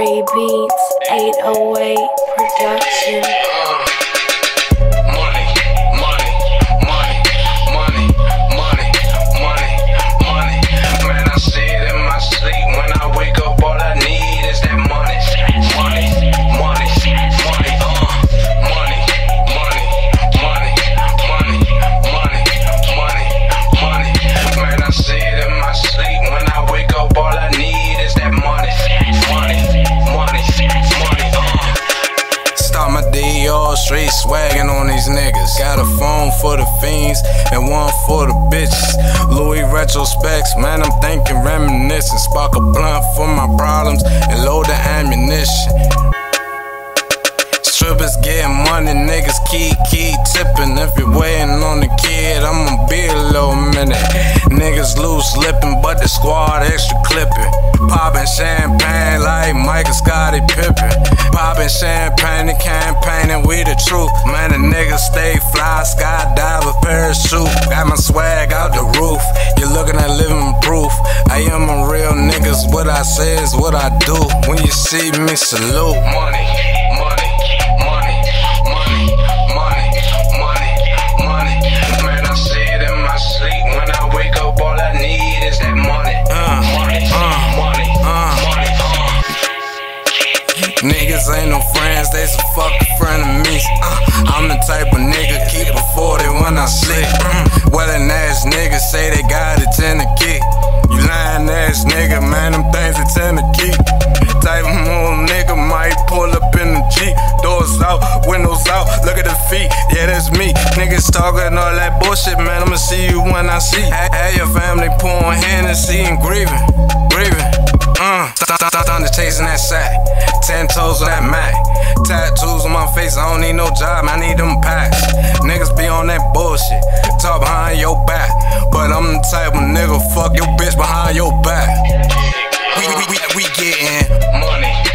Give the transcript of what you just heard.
Ray Beats 808 Production. Swagging on these niggas. Got a phone for the fiends and one for the bitches. Louis retrospects, man, I'm thinking reminiscing. Spark a blunt for my problems and load the ammunition. Strippers getting money, niggas keep, keep tipping. If you're waiting on the kid, I'ma be a little minute. Niggas loose the squad extra clipping. Popping champagne like Mike and Scottie Pippen. Popping champagne and campaigning, we the truth. Man, the niggas stay fly, skydive a parachute. Got my swag out the roof. You're looking at living proof. I am a real niggas. What I say is what I do. When you see me, salute. Money. Ain't no friends, they some fucking frenemies. Uh, I'm the type of nigga keep a 40 when I sleep. Mm, well, ass niggas say they got it in the key. You lying ass nigga, man, them things they tend to keep. Type of old nigga might pull up in the Jeep. Doors out, windows out, look at the feet. Yeah, that's me. Niggas talking all that bullshit, man. I'ma see you when I see. Have your family pouring Hennessy and grieving, grieving. Uh, thunder chasing that sack. Ten toes on that Mac. Tattoos on my face, I don't need no job, I need them packs. Niggas be on that bullshit. Talk behind your back. But I'm the type of nigga, fuck your bitch behind your back. We, we, we, we getting